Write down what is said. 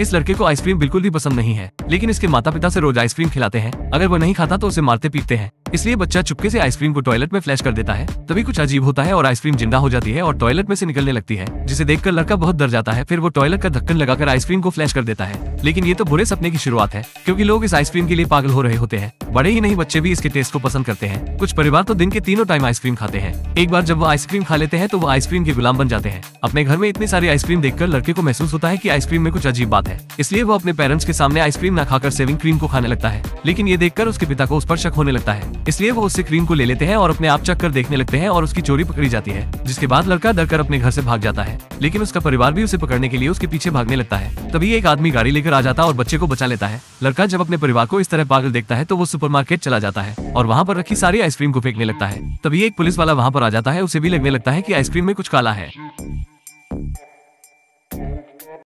इस लड़के को आइसक्रीम बिल्कुल भी पसंद नहीं है, लेकिन इसके माता पिता से रोज आइसक्रीम खिलाते हैं। अगर वो नहीं खाता तो उसे मारते पीटते हैं। इसलिए बच्चा चुपके से आइसक्रीम को टॉयलेट में फ्लैश कर देता है। तभी कुछ अजीब होता है और आइसक्रीम ज़िंदा हो जाती है और टॉयलेट में से निकलने लगती है, जिसे देखकर लड़का बहुत डर जाता है। फिर वो टॉयलेट का ढक्कन लगाकर आइसक्रीम को फ्लैश कर देता है। लेकिन ये तो बुरे सपने की शुरुआत है, क्योंकि लोग इस आइसक्रीम के लिए पागल हो रहे होते हैं। बड़े ही नहीं, बच्चे भी इसके टेस्ट को पसंद करते हैं। कुछ परिवार तो दिन के तीनों टाइम आइसक्रीम खाते हैं। एक बार जब वो आइसक्रीम खा लेते हैं तो वो आइसक्रीम के गुलाम बन जाते हैं। अपने घर में इतनी सारी आइसक्रीम देखकर लड़के को महसूस होता है की आइसक्रीम में कुछ अजीब बात है। इसलिए वो अपने पेरेंट्स के सामने आइसक्रीम न खाकर सेविंग क्रीम को खाने लगता है। लेकिन ये देखकर उसके पिता को उस पर शक होने लगता है। इसलिए वो उससे क्रीम को ले लेते हैं और अपने आप चक कर देखने लगते हैं और उसकी चोरी पकड़ी जाती है, जिसके बाद लड़का डर कर अपने घर से भाग जाता है। लेकिन उसका परिवार भी उसे पकड़ने के लिए उसके पीछे भागने लगता है। तभी एक आदमी गाड़ी लेकर आ जाता और बच्चे को बचा लेता है। लड़का जब अपने परिवार को इस तरह पागल देखता है तो वो सुपरमार्केट चला जाता है और वहाँ पर रखी सारी आइसक्रीम को फेंकने लगता है। तभी एक पुलिस वाला वहाँ पर आ जाता है, उसे भी लगने लगता है की आइसक्रीम में कुछ काला है।